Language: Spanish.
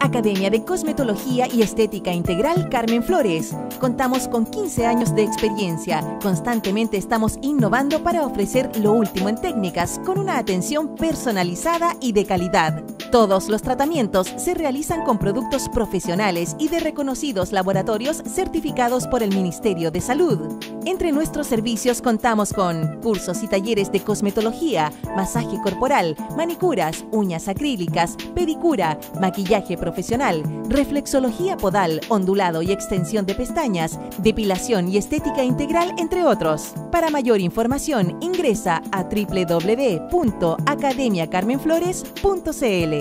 Academia de Cosmetología y Estética Integral Carmen Flores. Contamos con 15 años de experiencia. Constantemente estamos innovando para ofrecer lo último en técnicas con una atención personalizada y de calidad. Todos los tratamientos se realizan con productos profesionales y de reconocidos laboratorios certificados por el Ministerio de Salud. Entre nuestros servicios contamos con cursos y talleres de cosmetología, masaje corporal, manicuras, uñas acrílicas, pedicura, maquillaje profesional, reflexología podal, ondulado y extensión de pestañas, depilación y estética integral, entre otros. Para mayor información ingresa a www.academiacarmenflores.cl.